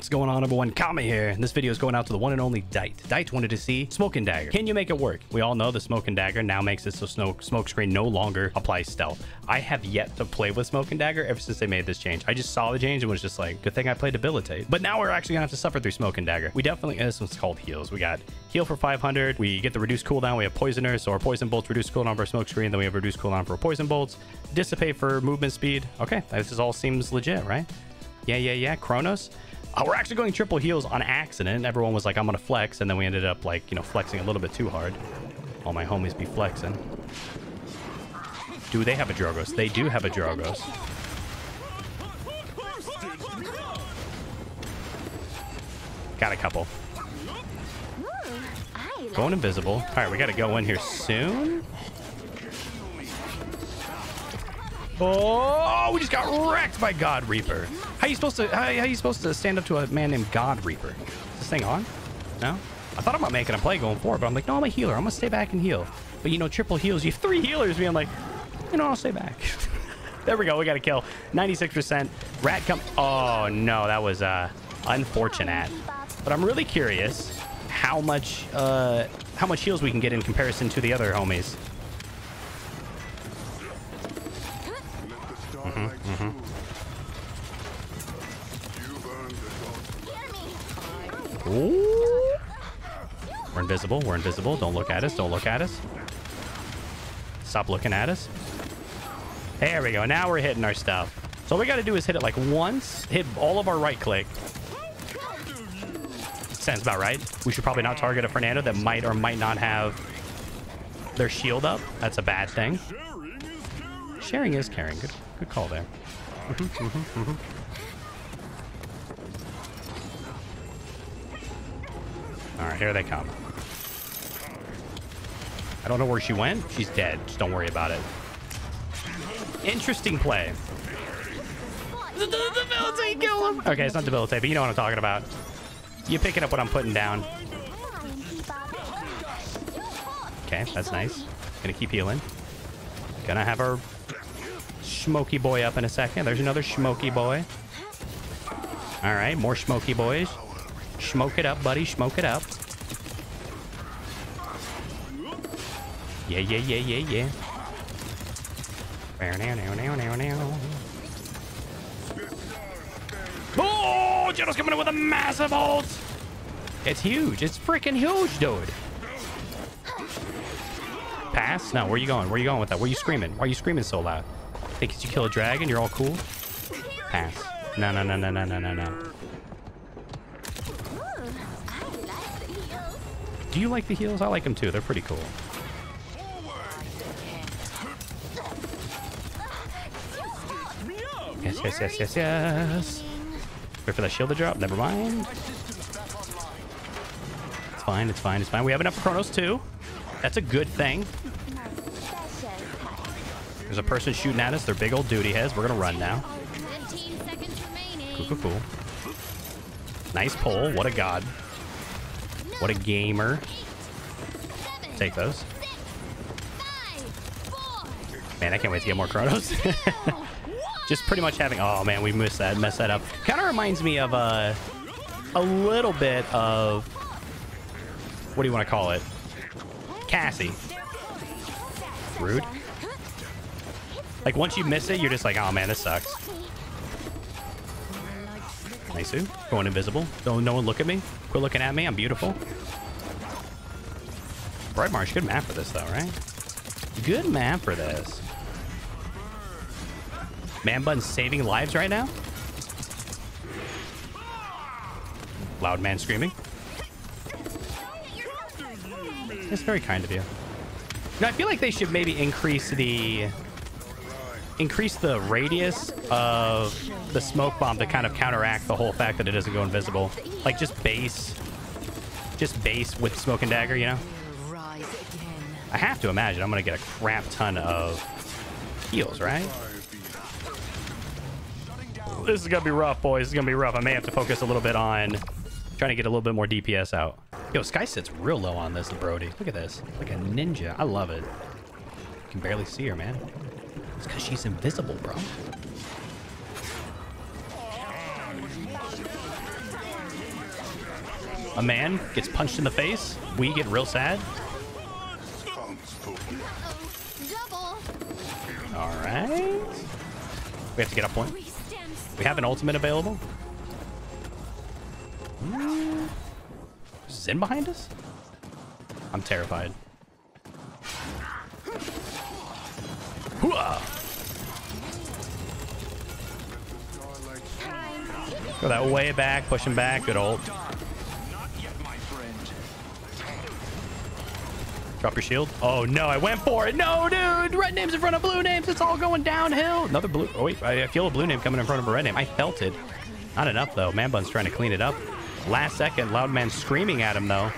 What's going on, everyone? Kami here. This video is going out to the one and only Dite. Dite wanted to see Smoke and Dagger. Can you make it work? We all know the Smoke and Dagger now makes it so smoke, smoke screen no longer applies stealth. I have yet to play with Smoke and Dagger ever since they made this change. I just saw the change and was just like, good thing I played Debilitate. But now we're actually gonna have to suffer through Smoke and Dagger. We definitely, this one's called heals. We got heal for 500. We get the reduced cooldown. We have poisoners, so our poison bolts reduce cooldown for smoke screen. Then we have reduced cooldown for poison bolts. Dissipate for movement speed. Okay, this is all seems legit, right? Yeah, yeah, yeah. Chronos. Uh, we're actually going triple heals on accident. Everyone was like, I'm going to flex. And then we ended up like, you know, flexing a little bit too hard. All my homies be flexing. Do they have a Drogoz? They do have a Drogoz. Got a couple. Going invisible. All right, we got to go in here soon. Oh, we just got wrecked by God Reaper. How you supposed to? How, how you supposed to stand up to a man named God Reaper? Is this thing on? No. I thought about making a play going forward, but I'm like, no, I'm a healer. I'm gonna stay back and heal. But you know, triple heals. You have three healers. I'm like, you know, I'll stay back. there we go. We got a kill. 96%. Rat come. Oh no, that was uh unfortunate. But I'm really curious how much uh how much heals we can get in comparison to the other homies. Invisible. We're invisible. Don't look at us. Don't look at us. Stop looking at us. There we go. Now we're hitting our stuff. So all we got to do is hit it like once. Hit all of our right click. Sounds about right. We should probably not target a Fernando that might or might not have their shield up. That's a bad thing. Sharing is caring. Good, good call there. Mm-hmm, mm-hmm, mm-hmm. All right, here they come. I don't know where she went. She's dead. Just don't worry about it. Interesting play. Debilitate, oh, kill him. Okay, it's not debilitate, but you know what I'm talking about. You're picking up what I'm putting down. Okay, that's nice. Gonna keep healing. Gonna have our smoky boy up in a second. There's another smoky boy. All right, more smoky boys. Smoke it up, buddy. Smoke it up. Yeah, yeah, yeah, yeah, yeah. Now, now, now, now, now. Oh, Jetto's coming in with a massive ult. It's huge. It's freaking huge, dude. Pass? No, where you going? Where you going with that? Where you screaming? Why are you screaming so loud? Think you kill a dragon, you're all cool? Pass. No, no, no, no, no, no, no, no. Do you like the heals? I like them too. They're pretty cool. Yes, yes, yes, yes, yes. Wait for that shield to drop. Never mind. It's fine. It's fine. It's fine. We have enough for Chronos too. That's a good thing. There's a person shooting at us. They're big old duty heads. We're gonna run now. Cool, cool, cool. Nice pull. What a god. What a gamer. Take those. Man, I can't wait to get more Chronos. Just pretty much having... Oh, man, we missed that. Messed that up. Kind of reminds me of uh, a little bit of... What do you want to call it? Cassie. Rude. Like, once you miss it, you're just like, oh, man, this sucks. Nice. Going invisible. Don't no one look at me. Quit looking at me. I'm beautiful. Brightmarsh, good map for this, though, right? Good map for this. Man Bun's saving lives right now. Loud man screaming. That's very kind of you. Now, I feel like they should maybe increase the increase the radius of the smoke bomb to kind of counteract the whole fact that it doesn't go invisible. Like just base, just base with smoke and dagger, you know? I have to imagine I'm going to get a crap ton of heals, right? This is to be rough, boys. This is going to be rough. I may have to focus a little bit on trying to get a little bit more DPS out. Yo, Skye sits real low on this, Brody. Look at this. Like a ninja. I love it. You can barely see her, man. It's because she's invisible, bro. A man gets punched in the face. We get real sad. All right. We have to get up point. We have an ultimate available. Sin behind us? I'm terrified. Go that way back, push him back. Good old. Drop your shield. Oh no, I went for it. No, dude. Red names in front of blue names. It's all going downhill. Another blue. Oh wait, I feel a blue name coming in front of a red name. I felt it. Not enough though. Man Bun's trying to clean it up. Last second, Loud Man screaming at him though.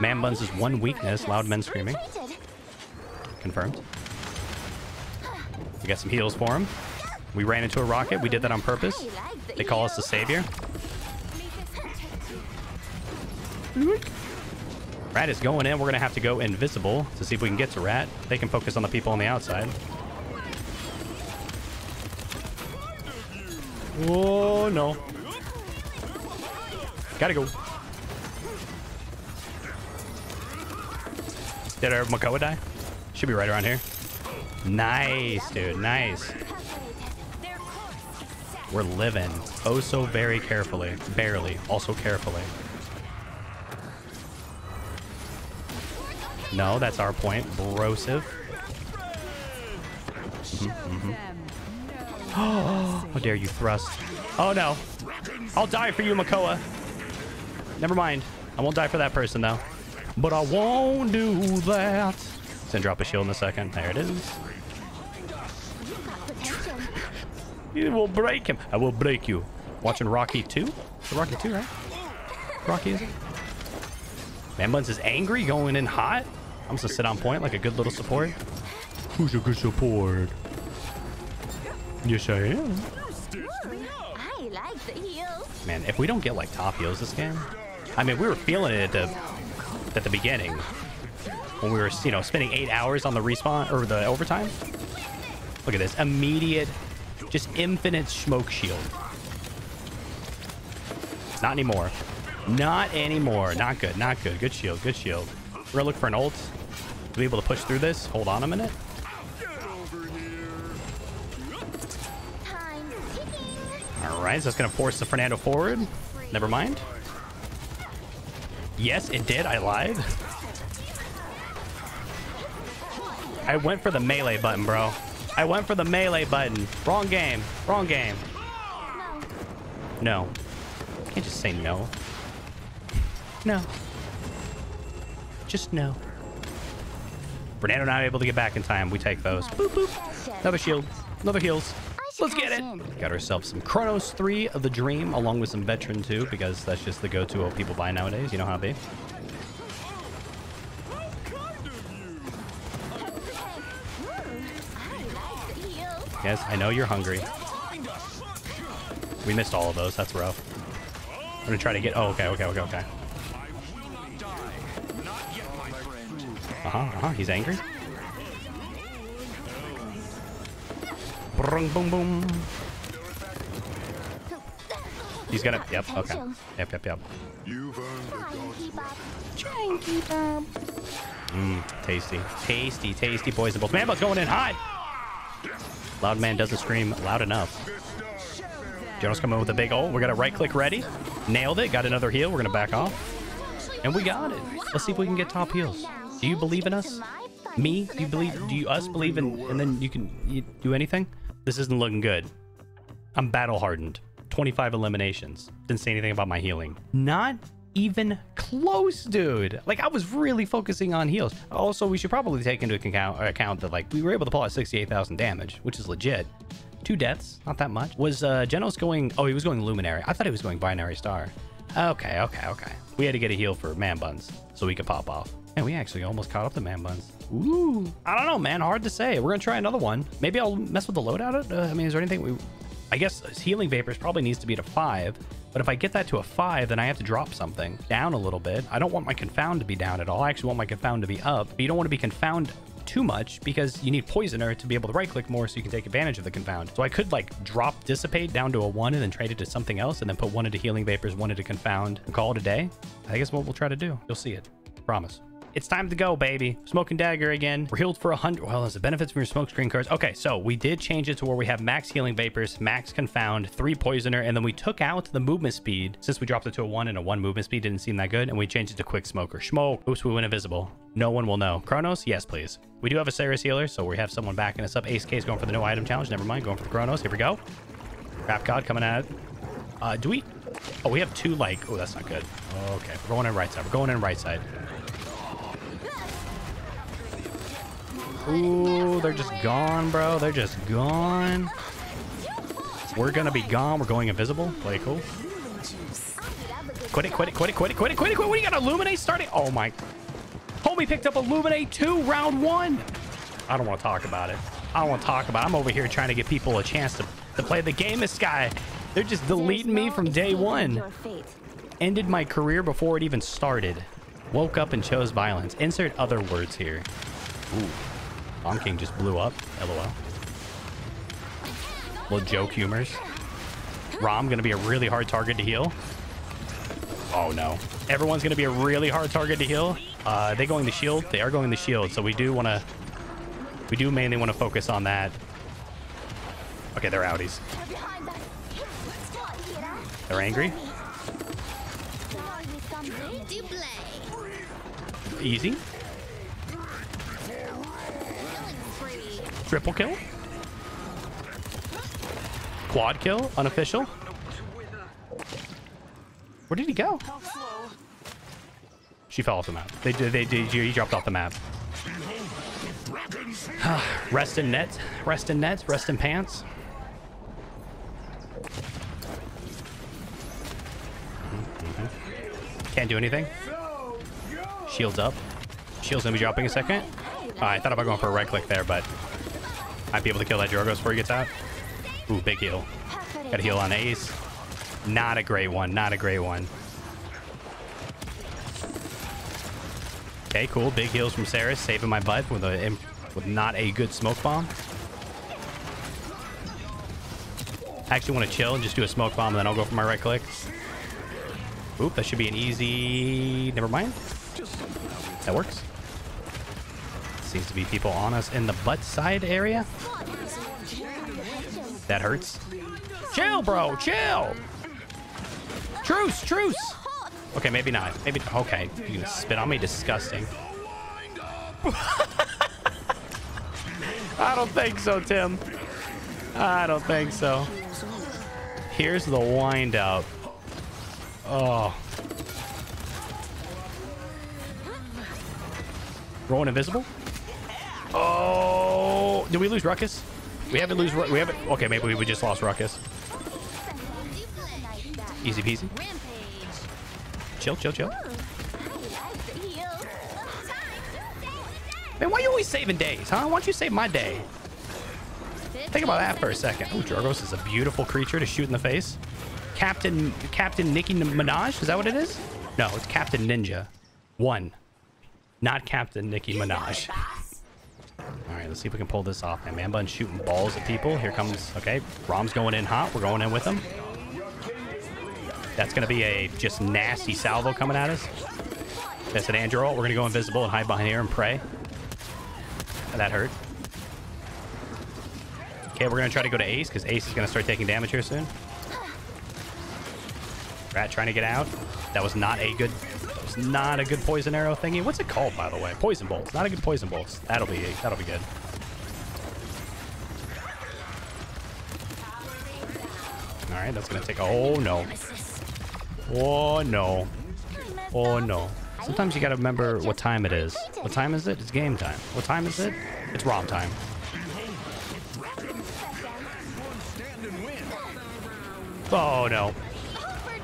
Man Buns is one weakness. Loud Men screaming. Confirmed. We got some heals for him. We ran into a rocket. We did that on purpose. They call us the savior. Mm-hmm. Rat is going in. We're going to have to go invisible to see if we can get to Rat. They can focus on the people on the outside. Oh, no. Gotta go. Did our Makoa die? Should be right around here. Nice, dude. Nice. We're living. Oh, so very carefully. Barely. Also carefully. No, that's our point. Brosive. Mm-hmm, mm-hmm. How dare you thrust. Oh, no. I'll die for you, Makoa. Never mind. I won't die for that person, though. But I won't do that. Send drop a shield in a second. There it is. You will break him. I will break you. Watching Rocky 2? Rocky 2, right? Rocky, is it? Man Buns is angry, going in hot. I'm just gonna sit on point like a good little support. Who's a good support? Yes, I am. I like the heels. Man, if we don't get like top heals this game, I mean, we were feeling it at the at the beginning when we were, you know, spending eight hours on the respawn or the overtime. Look at this immediate, just infinite smoke shield. Not anymore. Not anymore. Not good. Not good. Good shield. Good shield. Look for an ult to be able to push through this. Hold on a minute. All right, so that's gonna force the Fernando forward. Never mind. Yes, it did. I lied. I went for the melee button, bro. I went for the melee button. Wrong game. Wrong game. No. Can't just say no. No. Just no. Fernando not able to get back in time. We take those. Boop, boop. Another shield. Another heals. Let's get it. Got ourselves some Chronos 3 of the Dream, along with some Veteran 2, because that's just the go-to of people buy nowadays. You know how it be. Yes, I know you're hungry. We missed all of those. That's rough. I'm gonna try to get... Oh, okay, okay, okay, okay. Uh-huh, uh-huh. He's angry. Brung, boom, boom. He's gonna... Yep, okay. Yep, yep, yep. You've keep up. Mmm, tasty. Tasty, tasty poison balls. Man, going in hot. Loud man doesn't scream loud enough. Jonas coming with a big ult. We're gonna right click ready. Nailed it. Got another heal. We're gonna back off. And we got it. Let's see if we can get top heals. Do you believe in us? Me? Do you believe? Do you us believe in? And then you can you do anything? This isn't looking good. I'm battle hardened. 25 eliminations. Didn't say anything about my healing. Not even close, dude. Like I was really focusing on heals. Also, we should probably take into account, account that like we were able to pull out 68,000 damage, which is legit. Two deaths, not that much. Was uh, Jenos going? Oh, he was going Luminary. I thought he was going Binary Star. Okay, okay, okay. We had to get a heal for Man Buns so we could pop off. And we actually almost caught up to Man Buns. Ooh, I don't know, man. Hard to say. We're gonna try another one. Maybe I'll mess with the loadout. Uh, I mean, is there anything we? I guess healing vapors probably needs to be at a five. But if I get that to a five, then I have to drop something down a little bit. I don't want my confound to be down at all. I actually want my confound to be up. But you don't want to be confound too much because you need Poisoner to be able to right click more so you can take advantage of the Confound. So I could like drop Dissipate down to a one and then trade it to something else and then put one into Healing Vapors, one into Confound and call it a day. I guess what we'll try to do. You'll see it. Promise. It's time to go, baby. Smoke and Dagger again. We're healed for 100. Well, there's the benefits from your smoke screen cards. Okay, so we did change it to where we have max healing vapors, max confound, three poisoner, and then we took out the movement speed. Since we dropped it to a one and a one movement speed didn't seem that good, and we changed it to quick smoker. Smoke. Oops, we went invisible. No one will know. Chronos? Yes, please. We do have a Seris healer, so we have someone backing us up. Ace Case going for the no item challenge. Never mind, going for the Chronos. Here we go. Rap God coming at. Uh, do we... Oh, we have two, like... Oh, that's not good. Okay, we're going in right side. We're going in right side. Ooh, they're just gone, bro. They're just gone. We're gonna be gone. We're going invisible. Play cool. Quit it, quit it, quit it, quit it, quit it, quit it, quit it. We got Illuminate starting. Oh my. Homie picked up Illuminate 2, round one. I don't want to talk about it. I don't want to talk about it. I'm over here trying to give people a chance to, to play the game. This guy, they're just deleting me from day one. Ended my career before it even started. Woke up and chose violence. Insert other words here. Ooh. Bomb King just blew up. LOL. Little joke humors. Raum gonna be a really hard target to heal. Oh no. Everyone's gonna be a really hard target to heal. Uh, they going the shield? They are going the shield, so we do wanna we do mainly want to focus on that. Okay, they're outies. They're angry. Easy. Triple kill. Quad kill, unofficial. Where did he go? She fell off the map. They did. They did. He dropped off the map. rest in net. Rest in net. Rest in pants. Can't do anything. Shields up. Shields gonna be dropping a second. I thought about going for a right click there, but might be able to kill that Drogoz before he gets out. Ooh, big heal. Got a heal on Ace. Not a great one. Not a great one. Okay, cool. Big heals from Seris, saving my butt with a with not a good smoke bomb. I actually want to chill and just do a smoke bomb, and then I'll go for my right click. Oop, that should be an easy... Never mind. That works. Seems to be people on us in the butt side area. That hurts. Chill, bro. Chill. Truce. Truce. Okay, maybe not. Maybe. Okay. You can spit on me. Disgusting. I don't think so, Tim. I don't think so. Here's the wind up. Oh. Rolling invisible? Did we lose Ruckus? We haven't lose. We haven't. Okay, maybe we just lost Ruckus. Easy peasy. Chill, chill, chill. Man, why are you always saving days, huh? Why don't you save my day? Think about that for a second. Oh, Drogoz is a beautiful creature to shoot in the face. Captain Captain Nicki Minaj? Is that what it is? No, it's Captain Ninja. One. Not Captain Nicki Minaj. Right, let's see if we can pull this off. Man, Manbun's shooting balls at people. Here comes, okay, Raum's going in hot. We're going in with him. That's going to be a just nasty salvo coming at us. That's an Andro. We're going to go invisible and hide behind here and pray. That hurt. Okay, we're going to try to go to Ace because Ace is going to start taking damage here soon. Rat trying to get out. That was not a good not a good poison arrow thingy. What's it called, by the way? Poison bolts. Not a good poison bolts. That'll be that'll be good. All right, that's gonna take a. Oh no. Oh no. Oh no. Sometimes you gotta remember what time it is. What time is it? It's game time. What time is it? It's Raum time. Oh no.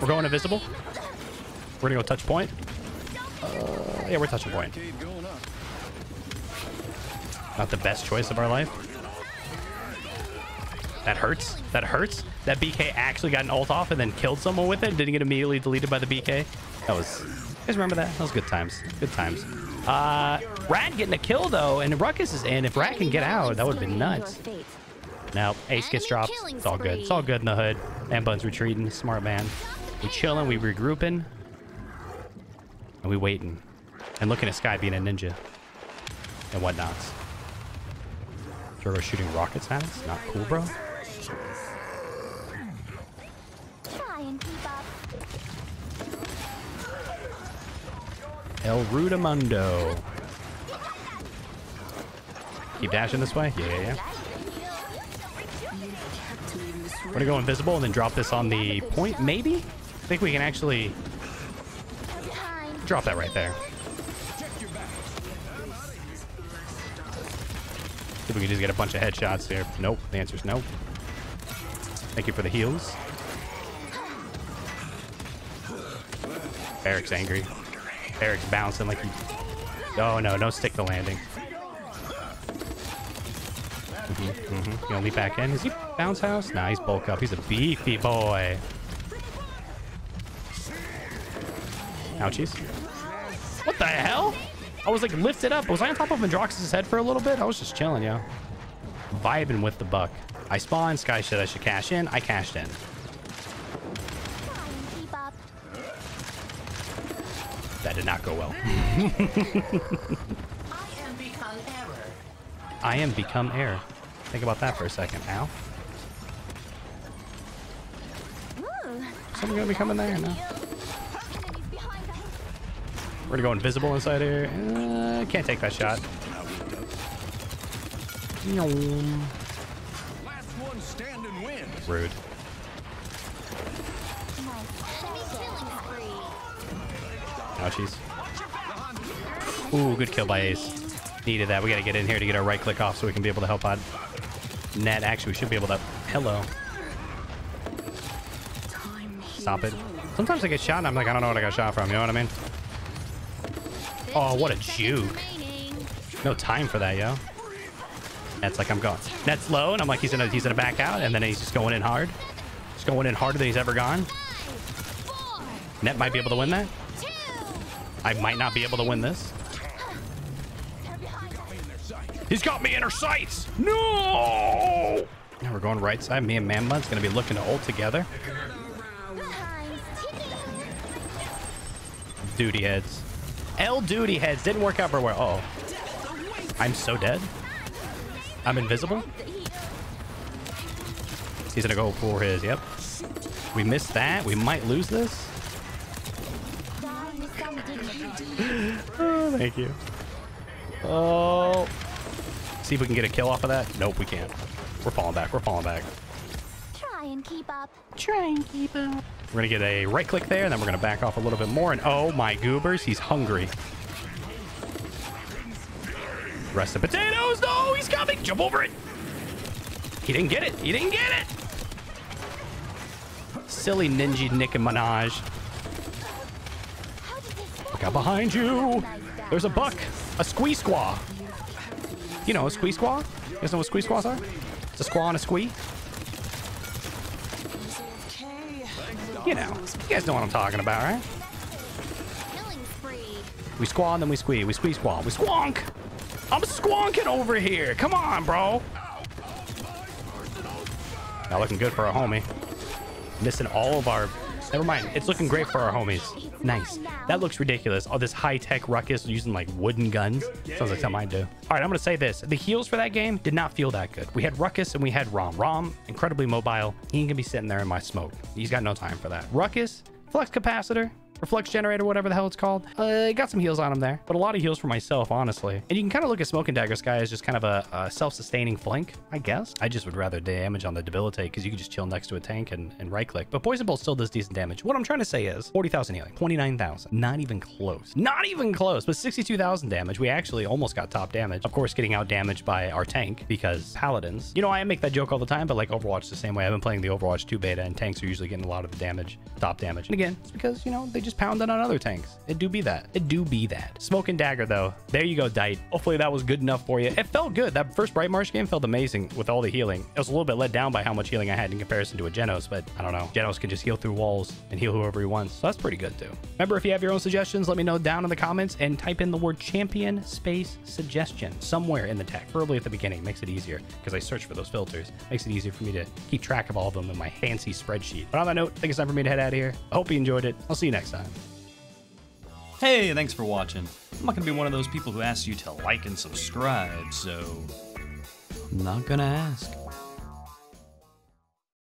We're going invisible. We're gonna go touch point. Uh, yeah, we're touching point. Not the best choice of our life. That hurts. That hurts. That BK actually got an ult off and then killed someone with it. Didn't get immediately deleted by the BK. That was... You guys remember that? That was good times. Good times. Uh, Rat getting a kill though, and Ruckus is in. If Rat can get out, that would have been nuts. Now Ace gets dropped. It's all good. It's all good in the hood. Man Bun's retreating. Smart man. We chilling. We regrouping. And we waiting. And looking at Skye being a ninja. And whatnots. Jorgo shooting rockets at us. Not cool, bro. El Rudamundo. Keep dashing this way? Yeah, yeah, yeah. We're gonna go invisible and then drop this on the point, maybe? I think we can actually drop that right there. See if we can just get a bunch of headshots here. Nope. The answer is no. Thank you for the heals. Eric's angry. Eric's bouncing like he... Oh, no. Don't stick the landing. Mm -hmm, mm -hmm. You leap back in? Is he bounce house? Nah, he's bulk up. He's a beefy boy. Ouchies. What the hell? I was like lifted up. Was I on top of Androxus' head for a little bit? I was just chilling, yo. Vibing with the buck. I spawned. Skye said I should cash in. I cashed in. That did not go well. I am become air. Think about that for a second. Ow. Someone gonna be coming there? No. We're gonna go invisible inside here. Uh, can't take that shot. Rude. Ouchies. Ooh, good kill by Ace. Needed that. We gotta get in here to get our right click off so we can be able to help out net. Actually, we should be able to... Hello. Stop it. Sometimes I get shot and I'm like, I don't know what I got shot from. You know what I mean? Oh, what a juke. No time for that, yo. Net's like, I'm going. Net's low, and I'm like, he's gonna, he's gonna back out, and then he's just going in hard. He's going in harder than he's ever gone. Net might be able to win that. I might not be able to win this. He's got me in her sights. No! Now we're going right side. Me and going to be looking to ult together. Duty heads. L duty heads. Didn't work out very well. Uh oh. I'm so dead. I'm invisible. He's going to go for his. Yep. We missed that. We might lose this. oh, thank you. Oh. See if we can get a kill off of that. Nope, we can't. We're falling back. We're falling back. Try and keep up. Try and keep up. We're going to get a right click there, and then we're going to back off a little bit more. And oh my goobers, he's hungry. Rest of potatoes. No, he's coming. Jump over it. He didn't get it. He didn't get it. Silly ninja Nicki Minaj. Look out behind you. There's a buck. A squee squaw. You know, a squee squaw? You guys know what squee squaws are? It's a squaw and a squee. You know. You guys know what I'm talking about, right? We squaw and then we squee. We squee squaw. We squonk. I'm squonking over here. Come on, bro. Not looking good for our homie. Missing all of our... Never mind. It's looking great for our homies. Nice. That looks ridiculous. All this high-tech ruckus using like wooden guns. Sounds like something I'd do. All right, I'm going to say this. The heals for that game did not feel that good. We had Ruckus and we had Raum. Raum, incredibly mobile. He ain't going to be sitting there in my smoke. He's got no time for that. Ruckus, flux capacitor, Reflex generator, whatever the hell it's called. Uh, got some heals on him there, but a lot of heals for myself, honestly. And you can kind of look at Smoke and Dagger Skye as just kind of a, a self-sustaining flank, I guess. I just would rather damage on the debilitate because you can just chill next to a tank and, and right click. But Poison Bolt still does decent damage. What I'm trying to say is 40,000 healing, 29,000. Not even close. Not even close, but 62,000 damage. We actually almost got top damage. Of course, getting out damaged by our tank because paladins. You know, I make that joke all the time, but like Overwatch the same way. I've been playing the Overwatch 2 beta and tanks are usually getting a lot of the damage, top damage. And again, it's because, you know, they just just pounding on other tanks. It do be that. It do be that. Smoke and Dagger, though. There you go, Dite. Hopefully that was good enough for you. It felt good. That first Brightmarsh game felt amazing with all the healing. I was a little bit let down by how much healing I had in comparison to a Jenos, but I don't know. Jenos can just heal through walls and heal whoever he wants. So that's pretty good, too. Remember, if you have your own suggestions, let me know down in the comments and type in the word champion space suggestion somewhere in the text, preferably at the beginning. Makes it easier because I search for those filters. Makes it easier for me to keep track of all of them in my fancy spreadsheet. But on that note, I think it's time for me to head out of here. I hope you enjoyed it. I'll see you next time. Hey, thanks for watching. I'm not gonna be one of those people who asks you to like and subscribe, so. I'm not gonna ask.